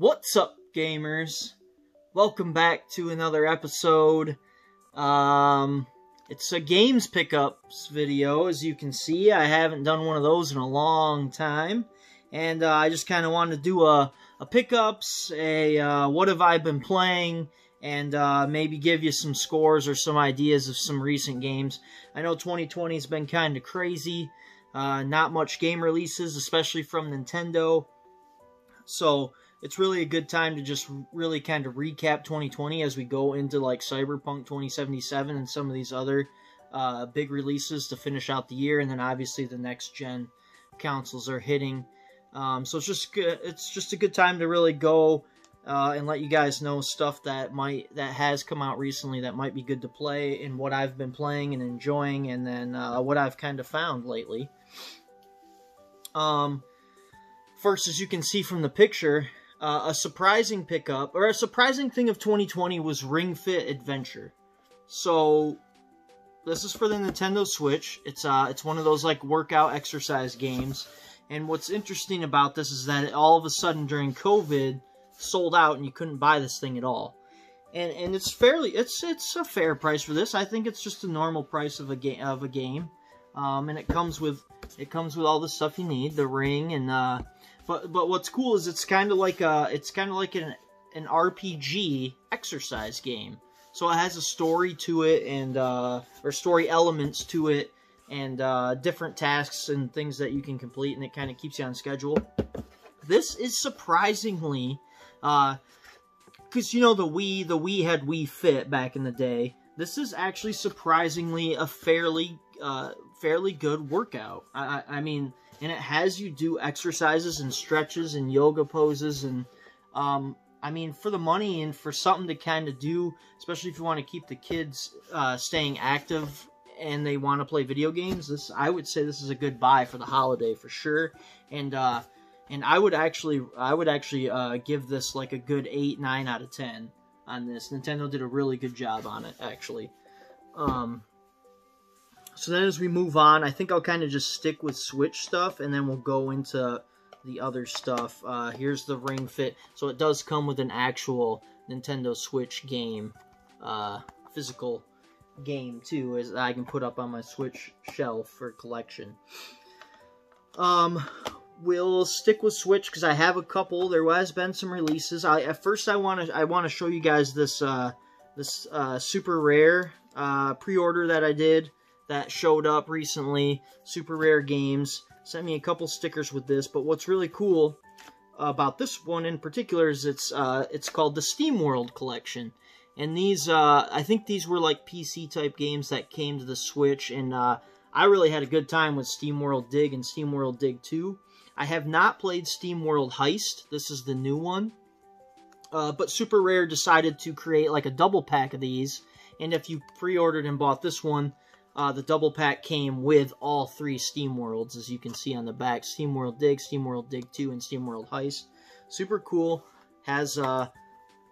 What's up, gamers? Welcome back to another episode. Um, it's a games pickups video, as you can see. I haven't done one of those in a long time. And uh, I just kind of wanted to do a, a pickups, a uh, what have I been playing, and uh, maybe give you some scores or some ideas of some recent games. I know 2020 has been kind of crazy. Uh, not much game releases, especially from Nintendo. So it's really a good time to just really kind of recap 2020 as we go into like Cyberpunk 2077 and some of these other uh, big releases to finish out the year, and then obviously the next gen consoles are hitting. Um, so it's just good. It's just a good time to really go uh, and let you guys know stuff that might that has come out recently that might be good to play, and what I've been playing and enjoying, and then uh, what I've kind of found lately. Um, first, as you can see from the picture, uh, a surprising pickup, or a surprising thing of 2020 was Ring Fit Adventure. So, this is for the Nintendo Switch. It's uh, it's one of those like workout exercise games. And what's interesting about this is that all of a sudden during COVID sold out and you couldn't buy this thing at all. And and it's fairly it's it's a fair price for this. I think it's just a normal price of a game of a game. Um, and it comes with it comes with all the stuff you need, the ring and uh, but but what's cool is it's kind of like a it's kind of like an an RPG exercise game. So it has a story to it and uh, or story elements to it and uh, different tasks and things that you can complete, and it kind of keeps you on schedule. This is surprisingly, because uh, you know the Wii, the Wii had Wii Fit back in the day. This is actually surprisingly a fairly uh, fairly good workout. I, I, I mean, and it has you do exercises and stretches and yoga poses and um, I mean, for the money and for something to kind of do, especially if you want to keep the kids uh, staying active and they want to play video games, this I would say this is a good buy for the holiday for sure. And uh, and I would actually I would actually uh, give this like a good eight nine out of ten on this. Nintendo did a really good job on it actually. Um, so then as we move on, I think I'll kind of just stick with Switch stuff, and then we'll go into the other stuff. Uh, here's the Ring Fit. So it does come with an actual Nintendo Switch game, uh, physical game too, as I can put up on my Switch shelf for collection. Um, we'll stick with Switch because I have a couple. There has been some releases. I at first I want to I want to show you guys this uh, this uh, super rare uh, pre-order that I did that showed up recently. Super Rare Games sent me a couple stickers with this, but what's really cool about this one in particular is it's uh, it's called the Steam World Collection. And these, uh, I think these were like PC type games that came to the Switch, and uh, I really had a good time with Steam World Dig and Steam World Dig 2. I have not played Steam World Heist. This is the new one. Uh, but Super Rare decided to create like a double pack of these, and if you pre-ordered and bought this one, uh, the double pack came with all three Steam Worlds, as you can see on the back. Steam World Dig, Steam World Dig 2, and Steam World Heist. Super cool. Has, uh,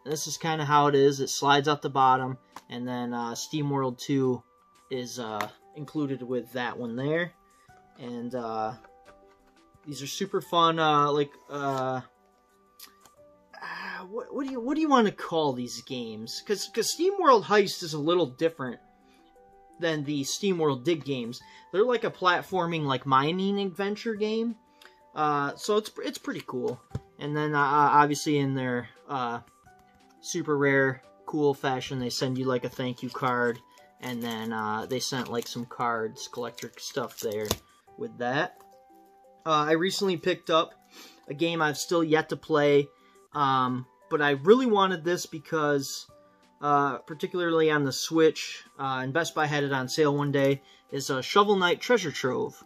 this is kind of how it is. It slides out the bottom, and then uh, Steam World 2 is uh, included with that one there. And uh, these are super fun, uh, like, uh, what, what do you what do you want to call these games? Because because Steam World Heist is a little different than the SteamWorld Dig games. They're like a platforming, like mining adventure game. Uh, so it's it's pretty cool. And then uh, obviously in their uh, super rare, cool fashion, they send you like a thank you card, and then uh, they sent like some cards, collector stuff there with that. Uh, I recently picked up a game I've still yet to play, um, but I really wanted this because uh, particularly on the Switch, uh, and Best Buy had it on sale one day, is a Shovel Knight Treasure Trove.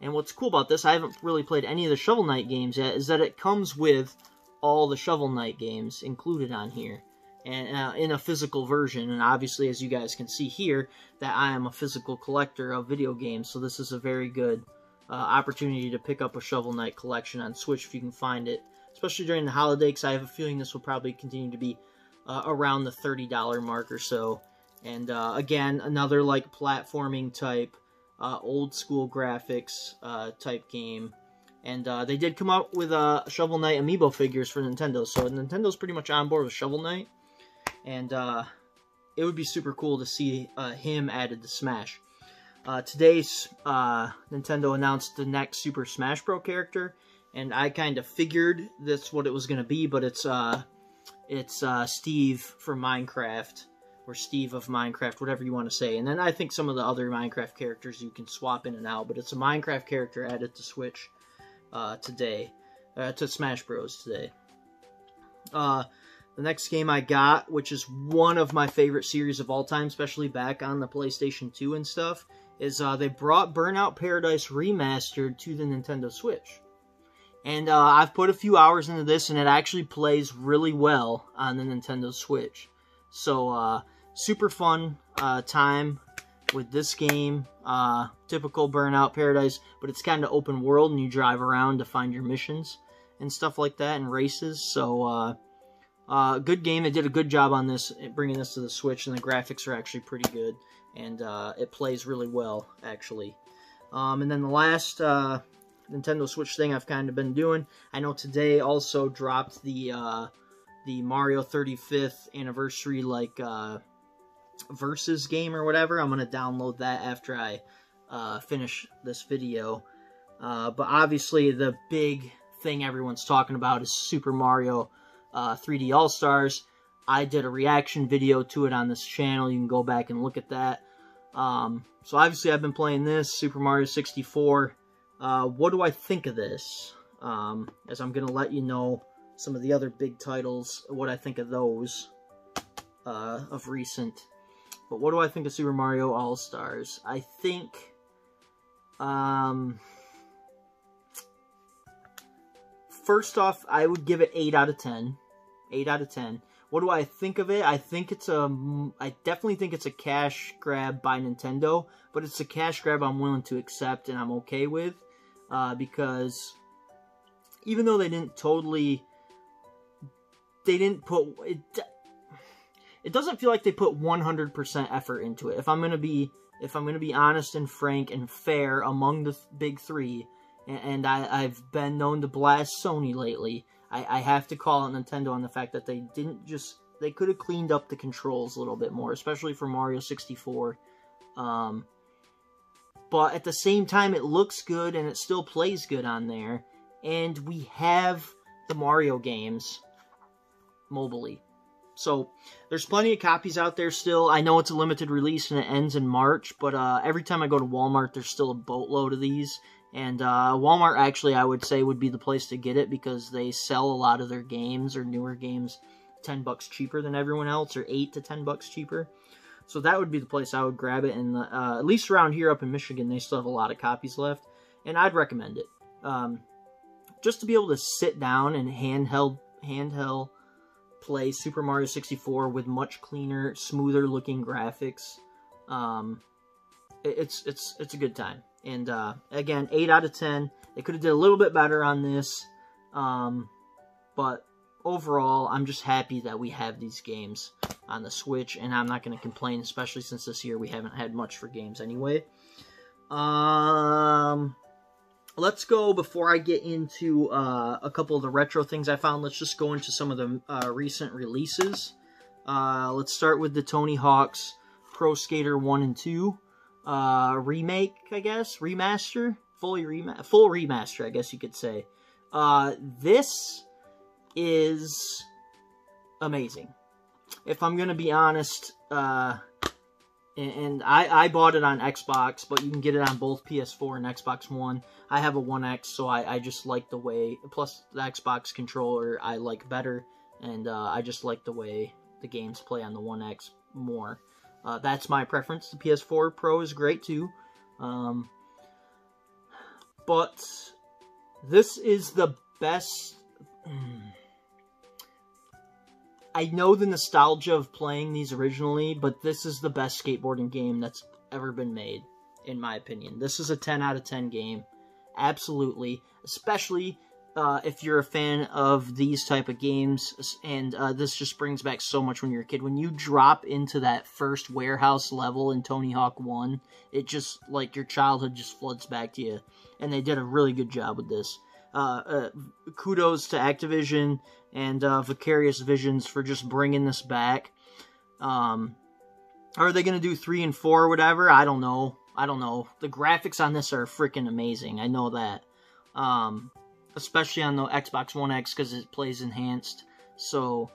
And what's cool about this, I haven't really played any of the Shovel Knight games yet, is that it comes with all the Shovel Knight games included on here. And uh, in a physical version, and obviously as you guys can see here, that I am a physical collector of video games, so this is a very good uh, opportunity to pick up a Shovel Knight collection on Switch if you can find it. Especially during the holiday, because I have a feeling this will probably continue to be uh, around the $30 mark or so. And uh, again, another like platforming type, uh, old school graphics uh, type game. And uh, they did come out with uh, Shovel Knight amiibo figures for Nintendo, so Nintendo's pretty much on board with Shovel Knight. And uh, it would be super cool to see him added to Smash. Today, uh, Nintendo announced the next Super Smash Bros. character, and I kind of figured that's what it was going to be, but it's it's uh, Steve from Minecraft, or Steve of Minecraft, whatever you want to say. And then I think some of the other Minecraft characters you can swap in and out, but it's a Minecraft character added to Switch uh, today, uh, to Smash Bros. today. Uh, the next game I got, which is one of my favorite series of all time, especially back on the PlayStation 2 and stuff, is uh, they brought Burnout Paradise Remastered to the Nintendo Switch. And uh, I've put a few hours into this, and it actually plays really well on the Nintendo Switch. So, uh, super fun uh, time with this game. Uh, typical Burnout Paradise, but it's kind of open world, and you drive around to find your missions and stuff like that, and races. So, uh, uh, good game. They did a good job on this, bringing this to the Switch, and the graphics are actually pretty good, and it plays really well, actually. Um, and then the last Nintendo Switch thing I've kind of been doing. I know today also dropped the uh, the Mario 35th anniversary like uh, versus game or whatever. I'm gonna download that after I uh, finish this video. Uh, but obviously the big thing everyone's talking about is Super Mario uh, 3D All Stars. I did a reaction video to it on this channel. You can go back and look at that. Um, so obviously I've been playing this Super Mario 64 uh, what do I think of this? Um, as I'm going to let you know some of the other big titles, what I think of those uh, of recent. But what do I think of Super Mario All-Stars? I think... Um, first off, I would give it 8 out of 10. 8 out of 10. What do I think of it? I think it's a... I definitely think it's a cash grab by Nintendo, but it's a cash grab I'm willing to accept and I'm okay with uh, because even though they didn't totally, they didn't put it. It doesn't feel like they put 100% effort into it. If I'm gonna be, if I'm gonna be honest and frank and fair among the big three, and I, have been known to blast Sony lately, I, I have to call out Nintendo on the fact that they didn't just they could have cleaned up the controls a little bit more, especially for Mario 64. Um, but at the same time, it looks good and it still plays good on there. And we have the Mario games mobilely. So there's plenty of copies out there still. I know it's a limited release and it ends in March, but uh, every time I go to Walmart, there's still a boatload of these. And uh, Walmart actually, I would say, would be the place to get it because they sell a lot of their games or newer games 10 bucks cheaper than everyone else or 8 to 10 bucks cheaper. So that would be the place I would grab it. And uh, at least around here up in Michigan, they still have a lot of copies left. And I'd recommend it. Um, just to be able to sit down and handheld handheld play Super Mario 64 with much cleaner, smoother looking graphics. Um, it's it's it's a good time. And uh, again, 8 out of 10. They could have did a little bit better on this. Um, but overall, I'm just happy that we have these games on the Switch, and I'm not going to complain, especially since this year we haven't had much for games anyway. Um, let's go, before I get into uh, a couple of the retro things I found, let's just go into some of the uh, recent releases. Uh, let's start with the Tony Hawk's Pro Skater 1 and 2 uh, remake, I guess, remaster, fully rema full remaster, I guess you could say. Uh, this is amazing if I'm gonna be honest, uh, and I, I bought it on Xbox, but you can get it on both PS4 and Xbox One. I have a One X, so I, I just like the way, plus the Xbox controller I like better, and uh, I just like the way the games play on the One X more. Uh, that's my preference. The PS4 Pro is great too. Um, but this is the best... I know the nostalgia of playing these originally, but this is the best skateboarding game that's ever been made, in my opinion. This is a 10 out of 10 game. Absolutely. Especially uh, if you're a fan of these type of games, and uh, this just brings back so much when you're a kid. When you drop into that first warehouse level in Tony Hawk 1, it just, like, your childhood just floods back to you. And they did a really good job with this. uh, uh, kudos to Activision and uh, Vicarious Visions for just bringing this back. Um, are they going to do three and four or whatever? I don't know. I don't know. The graphics on this are freaking amazing. I know that. Um, especially on the Xbox One X because it plays enhanced. So,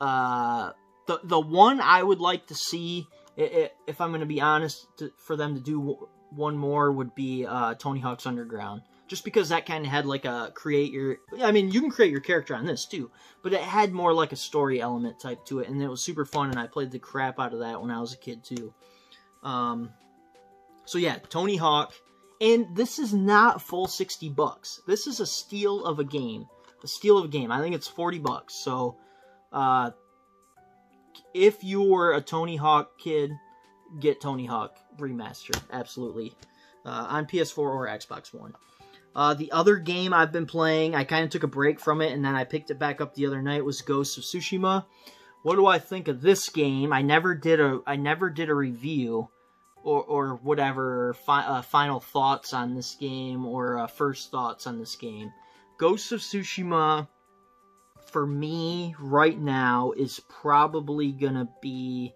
uh, the the one I would like to see, if I'm going to be honest, to, for them to do one more would be uh, Tony Hawk's Underground just because that kind of had like a create your I mean you can create your character on this too but it had more like a story element type to it and it was super fun and I played the crap out of that when I was a kid too. Um so yeah Tony Hawk and this is not full 60 bucks. This is a steal of a game a steal of a game. I think it's 40 bucks so uh if you were a Tony Hawk kid get Tony Hawk remastered absolutely uh, on PS4 or Xbox One uh, the other game I've been playing, I kind of took a break from it, and then I picked it back up the other night, was Ghost of Tsushima. What do I think of this game? I never did a I never did a review or or whatever fi uh, final thoughts on this game or uh, first thoughts on this game. Ghost of Tsushima for me right now is probably gonna be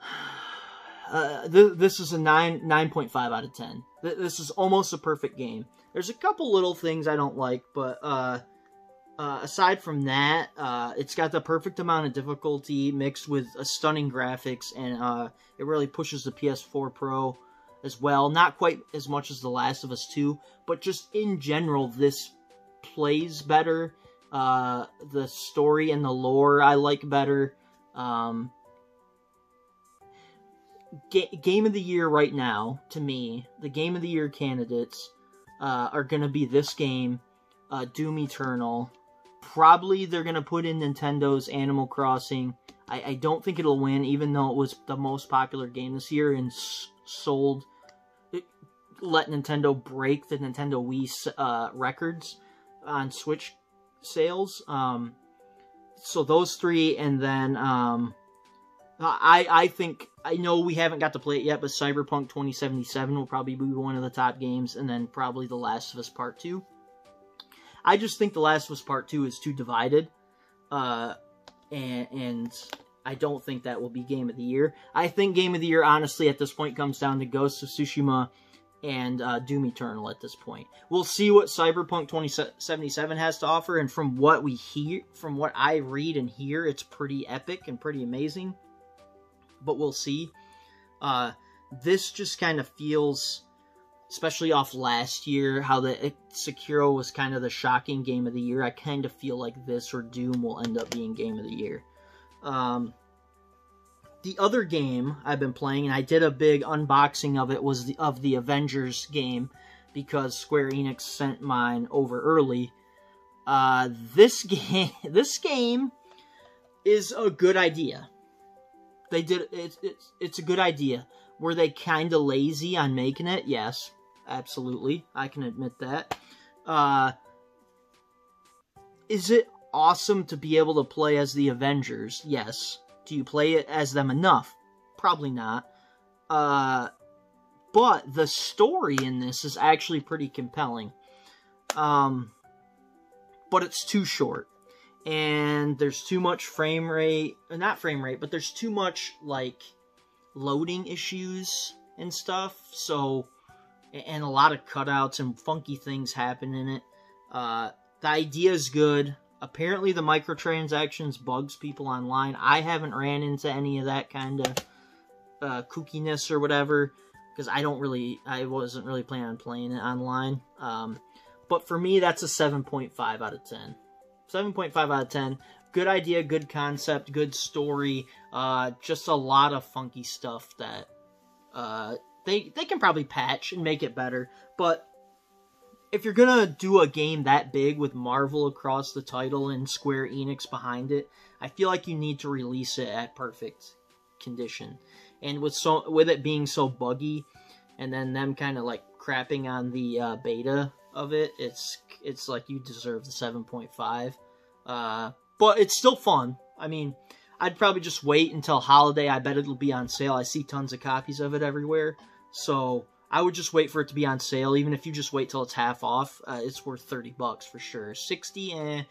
uh, th this is a 9 9.5 out of 10 th this is almost a perfect game. There's a couple little things i don't like but uh, uh, aside from that uh, it's got the perfect amount of difficulty mixed with a stunning graphics and uh, it really pushes the ps4 pro as well. Not quite as much as the last of us 2 but just in general this plays better. Uh, the story and the lore i like better. Um, ga game of the year right now, to me, the game of the year candidates uh, are going to be this game, uh, Doom Eternal. Probably they're going to put in Nintendo's Animal Crossing. I, I, don't think it'll win, even though it was the most popular game this year and sold. It, let Nintendo break the Nintendo Wii uh, records on Switch sales. Um, so those three, and then um, I I think I know we haven't got to play it yet, but Cyberpunk 2077 will probably be one of the top games, and then probably The Last of Us Part 2. I just think The Last of Us Part 2 is too divided, uh, and, and I don't think that will be Game of the Year. I think Game of the Year, honestly, at this point comes down to Ghost of Tsushima and uh, Doom Eternal at this point. We'll see what Cyberpunk 2077 has to offer, and from what we hear, from what I read and hear, it's pretty epic and pretty amazing but we'll see. Uh, this just kind of feels, especially off last year, how the Sekiro was kind of the shocking game of the year. I kind of feel like this or Doom will end up being game of the year. Um, the other game I've been playing, and I did a big unboxing of it, was the, of the Avengers game because Square Enix sent mine over early. Uh, this game, this game is a good idea. They did it's it's it's a good idea. Were they kind of lazy on making it? Yes, absolutely. I can admit that. Uh, is it awesome to be able to play as the Avengers? Yes. Do you play it as them enough? Probably not. Uh, but the story in this is actually pretty compelling. Um, but it's too short and there's too much frame rate, not frame rate, but there's too much like loading issues and stuff. So, and a lot of cutouts and funky things happen in it. Uh, the idea is good. Apparently, the microtransactions bugs people online. I haven't ran into any of that kind of uh, kookiness or whatever because I don't really, I wasn't really planning on playing it online. Um, but for me, that's a 7.5 out of 10. 7.5 out of 10. Good idea, good concept, good story. Uh, just a lot of funky stuff that uh, they they can probably patch and make it better. But if you're gonna do a game that big with Marvel across the title and Square Enix behind it, I feel like you need to release it at perfect condition. And with so with it being so buggy, and then them kind of like crapping on the uh, beta of it, it's it's like you deserve the 7.5. Uh, but it's still fun. I mean, I'd probably just wait until holiday. I bet it'll be on sale. I see tons of copies of it everywhere. So I would just wait for it to be on sale. Even if you just wait till it's half off, uh, it's worth 30 bucks for sure. 60 and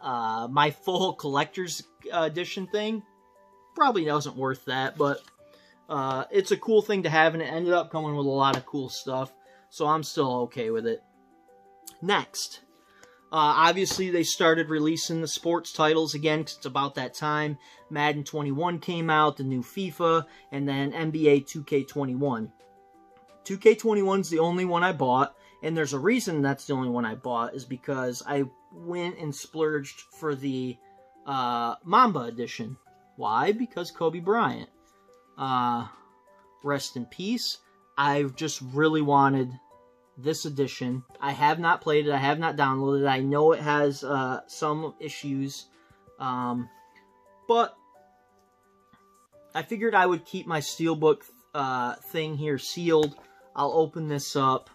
uh, my full collector's edition thing probably wasn't worth that, but uh, it's a cool thing to have, and it ended up coming with a lot of cool stuff, so I'm still okay with it. Next, uh, obviously they started releasing the sports titles again because it's about that time. Madden 21 came out, the new FIFA, and then NBA 2K21. 2K21 is the only one I bought, and there's a reason that's the only one I bought, is because I went and splurged for the uh, Mamba edition. Why? Because Kobe Bryant. Uh, rest in peace. I just really wanted this edition. I have not played it. I have not downloaded it. I know it has uh, some issues. Um, but I figured I would keep my Steelbook uh, thing here sealed. I'll open this up.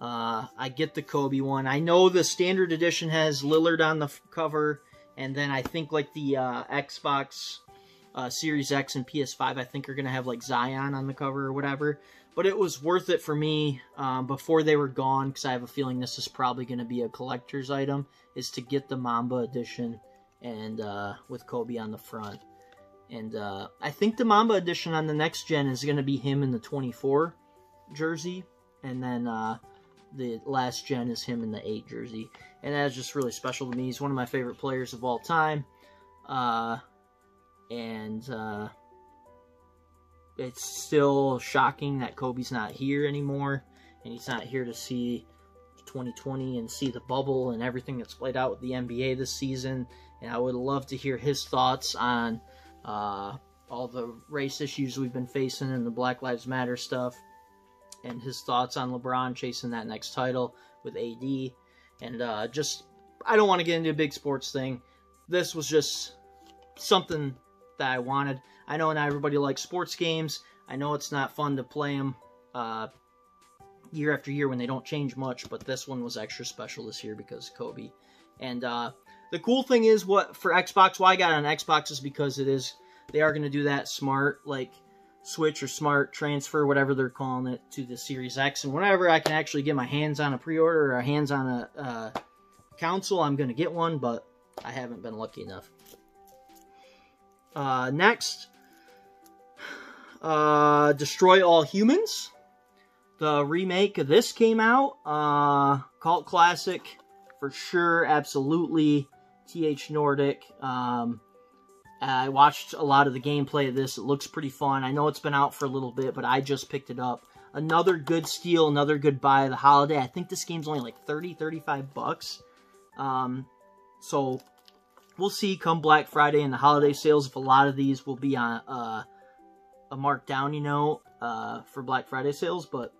Uh, I get the Kobe one. I know the standard edition has Lillard on the cover, and then I think like the uh, Xbox uh, Series X and PS5, I think are going to have like Zion on the cover or whatever. But it was worth it for me um, before they were gone, because I have a feeling this is probably going to be a collector's item, is to get the Mamba edition and uh, with Kobe on the front. And uh, I think the Mamba edition on the next gen is going to be him in the 24 jersey, and then uh, the last gen is him in the 8 jersey. And that's just really special to me. He's one of my favorite players of all time. Uh, and uh, it's still shocking that Kobe's not here anymore. And he's not here to see 2020 and see the bubble and everything that's played out with the NBA this season. And I would love to hear his thoughts on uh, all the race issues we've been facing and the Black Lives Matter stuff and his thoughts on LeBron chasing that next title with AD. And uh, just, I don't want to get into a big sports thing. This was just something that I wanted. I know not everybody likes sports games. I know it's not fun to play them uh, year after year when they don't change much, but this one was extra special this year because Kobe. And uh, the cool thing is, what for Xbox, why I got on Xbox is because it is they are going to do that smart like switch or smart transfer, whatever they're calling it, to the Series X. And whenever I can actually get my hands on a pre-order or hands on a uh, console, I'm going to get one, but I haven't been lucky enough. Uh, next, uh, Destroy All Humans. The remake of this came out. Uh, cult classic for sure, absolutely. THQ Nordic. Um, I watched a lot of the gameplay of this. It looks pretty fun. I know it's been out for a little bit, but I just picked it up. Another good steal, another good buy of the holiday. I think this game's only like 30, 35 bucks. Um, so we'll see come Black Friday and the holiday sales if a lot of these will be on uh, a markdown, you know, uh, for Black Friday sales. But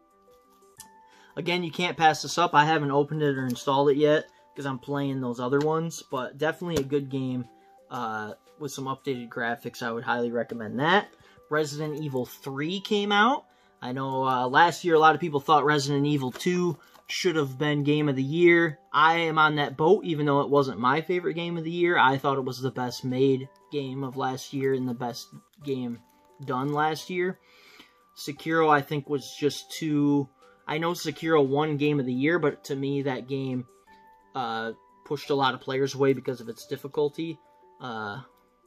again, you can't pass this up. I haven't opened it or installed it yet because I'm playing those other ones. But definitely a good game. Uh, with some updated graphics, I would highly recommend that. Resident Evil 3 came out. I know uh, last year a lot of people thought Resident Evil 2 should have been game of the year. I am on that boat, even though it wasn't my favorite game of the year. I thought it was the best made game of last year and the best game done last year. Sekiro, I think, was just too... I know Sekiro won game of the year, but to me, that game uh, pushed a lot of players away because of its difficulty. Uh,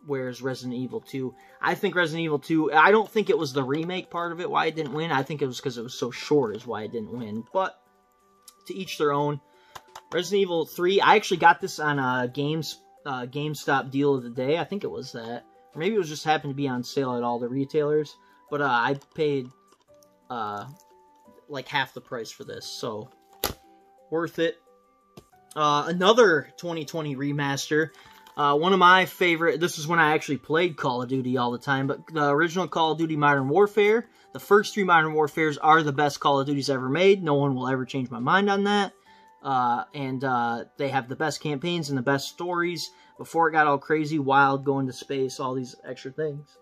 whereas Resident Evil 2, I think Resident Evil 2, I don't think it was the remake part of it why it didn't win. I think it was because it was so short is why it didn't win. But to each their own. Resident Evil 3, I actually got this on a Games uh, GameStop deal of the day. I think it was that. Maybe it was just happened to be on sale at all the retailers. But uh, I paid uh, like half the price for this, so worth it. Uh, another 2020 remaster uh, one of my favorite, this is when I actually played Call of Duty all the time, but the original Call of Duty Modern Warfare, the first three Modern Warfares are the best Call of Duties ever made. No one will ever change my mind on that. Uh, and uh, they have the best campaigns and the best stories before it got all crazy, wild, going to space, all these extra things.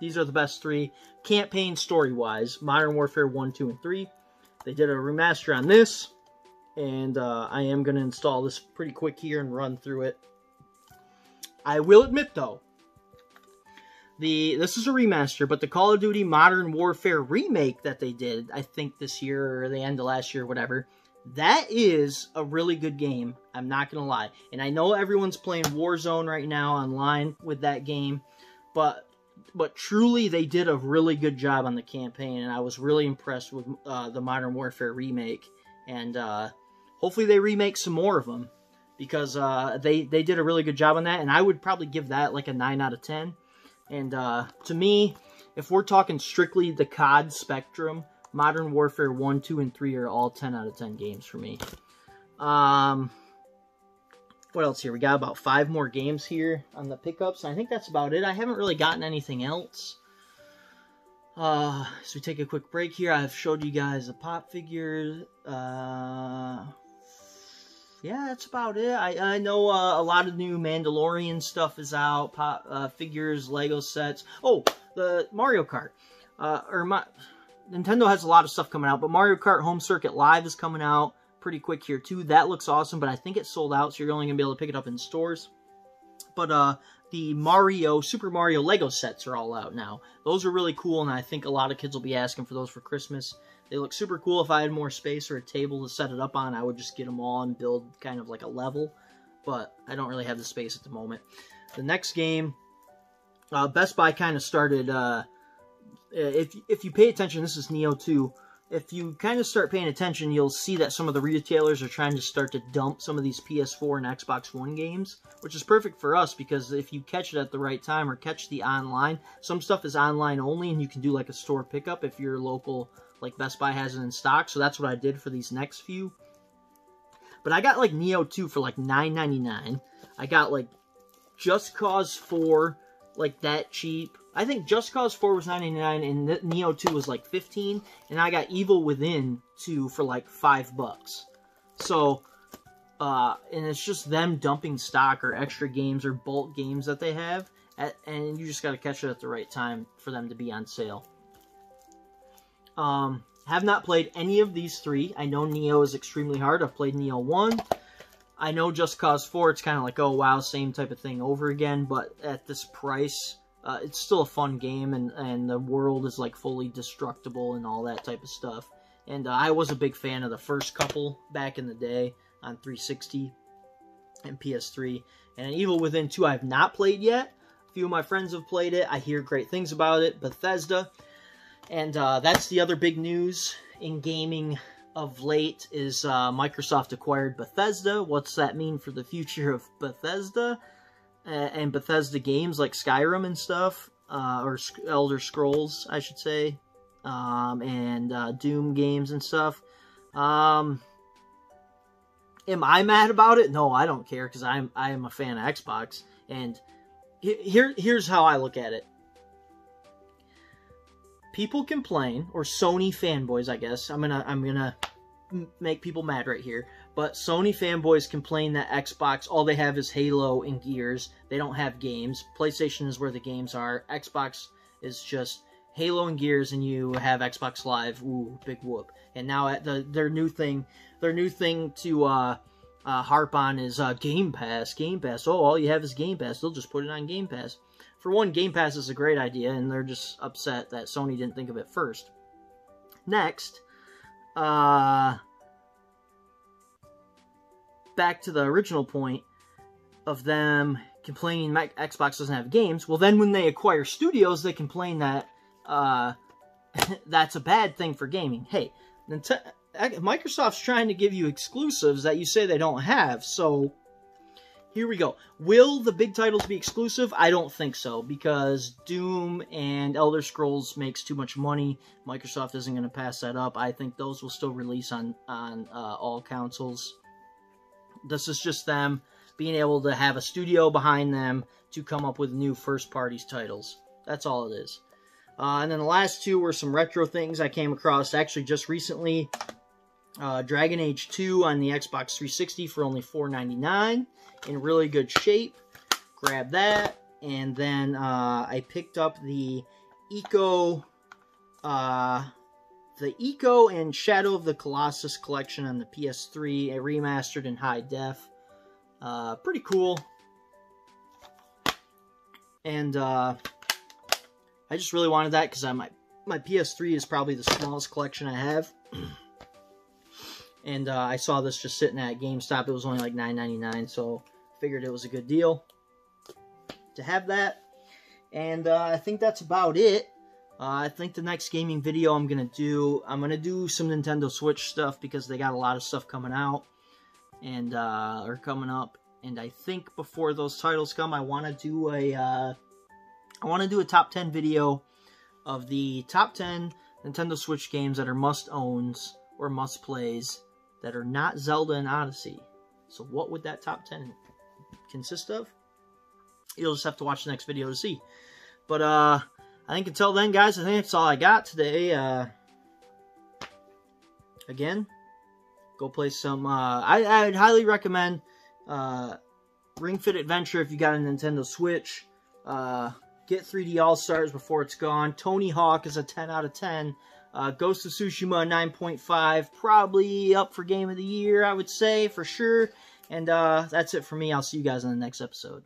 These are the best three campaign story-wise, Modern Warfare 1, 2, and 3. They did a remaster on this, and uh, I am going to install this pretty quick here and run through it. I will admit, though, the this is a remaster, but the Call of Duty Modern Warfare remake that they did, I think this year or the end of last year, whatever, that is a really good game. I'm not gonna lie, and I know everyone's playing Warzone right now online with that game, but but truly they did a really good job on the campaign, and I was really impressed with uh, the Modern Warfare remake, and uh, hopefully they remake some more of them because uh, they they did a really good job on that, and I would probably give that like a nine out of ten. And uh, to me, if we're talking strictly the COD spectrum, Modern Warfare 1, 2, and 3 are all 10 out of 10 games for me. Um, what else here? We got about five more games here on the pickups. I think that's about it. I haven't really gotten anything else. Uh, so we take a quick break here. I've showed you guys the pop figures. Uh, yeah, that's about it. I, I know uh, a lot of new Mandalorian stuff is out. Pop uh, figures, Lego sets. Oh, the Mario Kart. Uh, or my, Nintendo has a lot of stuff coming out, but Mario Kart Home Circuit Live is coming out pretty quick here too. That looks awesome, but I think it's sold out, so you're only gonna be able to pick it up in stores. But uh, the Mario, Super Mario Lego sets are all out now. Those are really cool, and I think a lot of kids will be asking for those for Christmas. They look super cool. If I had more space or a table to set it up on, I would just get them all and build kind of like a level. But I don't really have the space at the moment. The next game, uh, Best Buy kind of started. Uh, Uh, if if you pay attention, this is Nioh 2 if you kind of start paying attention, you'll see that some of the retailers are trying to start to dump some of these PS4 and Xbox One games, which is perfect for us because if you catch it at the right time or catch the online, some stuff is online only and you can do like a store pickup if your local, like Best Buy has it in stock. So that's what I did for these next few. But I got like Nioh 2 for like $9.99. I got like Just Cause 4 like that cheap. I think Just Cause 4 was 99 and Nioh 2 was like 15 and I got Evil Within 2 for like 5 bucks. So uh and it's just them dumping stock or extra games or bulk games that they have at, and you just got to catch it at the right time for them to be on sale. Um have not played any of these three. I know Nioh is extremely hard. I've played Nioh 1. I know Just Cause 4, it's kind of like, oh wow, same type of thing over again, but at this price, uh, it's still a fun game, and, and the world is like fully destructible and all that type of stuff. And uh, I was a big fan of the first couple back in the day on 360 and PS3. And Evil Within 2 I have not played yet. A few of my friends have played it. I hear great things about it. Bethesda. And uh, that's the other big news in gaming of late is uh, Microsoft acquired Bethesda. What's that mean for the future of Bethesda? And Bethesda games like Skyrim and stuff, uh, or Elder Scrolls, I should say, um, and uh, Doom games and stuff. Um, am I mad about it? No, I don't care because I'm I am a fan of Xbox. And here here's how I look at it. People complain, or Sony fanboys, I guess. I'm gonna I'm gonna make people mad right here. But Sony fanboys complain that Xbox, all they have is Halo and Gears. They don't have games. PlayStation is where the games are. Xbox is just Halo and Gears, and you have Xbox Live. Ooh, big whoop! And now at the their new thing, their new thing to uh, uh, harp on is uh, Game Pass. Game Pass. Oh, all you have is Game Pass. They'll just put it on Game Pass. For one, Game Pass is a great idea, and they're just upset that Sony didn't think of it first. Next, uh, back to the original point of them complaining Xbox doesn't have games. Well, then when they acquire studios, they complain that uh, that's a bad thing for gaming. Hey, Microsoft's trying to give you exclusives that you say they don't have, so here we go. Will the big titles be exclusive? I don't think so, because Doom and Elder Scrolls makes too much money. Microsoft isn't going to pass that up. I think those will still release on, on uh, all consoles. This is just them being able to have a studio behind them to come up with new first parties titles. That's all it is. Uh, and then the last two were some retro things I came across actually just recently. Uh, Dragon Age 2 on the Xbox 360 for only $4.99 in really good shape. Grab that. And then uh, I picked up the Ico uh, the Ico and Shadow of the Colossus collection on the PS3, remastered in high def. Uh, pretty cool. And uh, I just really wanted that because my my PS3 is probably the smallest collection I have. and uh, I saw this just sitting at GameStop. It was only like $9.99, so figured it was a good deal to have that. And uh, I think that's about it. Uh, I think the next gaming video I'm going to do, I'm going to do some Nintendo Switch stuff because they got a lot of stuff coming out and uh, are coming up. And I think before those titles come, I want to do a, uh, I want to do a top 10 video of the top 10 Nintendo Switch games that are must-owns or must-plays that are not Zelda and Odyssey. So what would that top 10 consist of? You'll just have to watch the next video to see. But, uh, I think until then, guys, I think that's all I got today. Uh, again, go play some, uh, I, I'd highly recommend, uh, Ring Fit Adventure if you got a Nintendo Switch. Uh, get 3D All-Stars before it's gone. Tony Hawk is a 10 out of 10. Uh, Ghost of Tsushima 9.5, probably up for Game of the Year, I would say, for sure. And uh, that's it for me. I'll see you guys in the next episode.